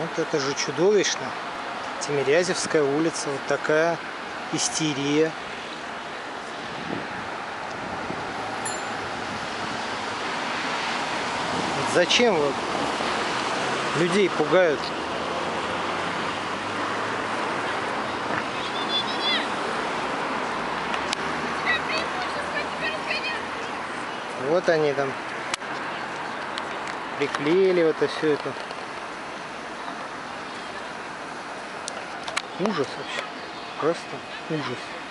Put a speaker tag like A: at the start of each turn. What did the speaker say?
A: Вот это же чудовищно. Тимирязевская улица, вот такая истерия. Вот зачем вот людей пугают? Вот они там приклеили вот это все это. Ужас вообще. Просто ужас.